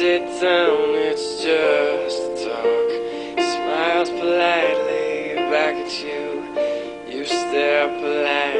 sit down, it's just talk. Smiles politely back at you. You stare politely.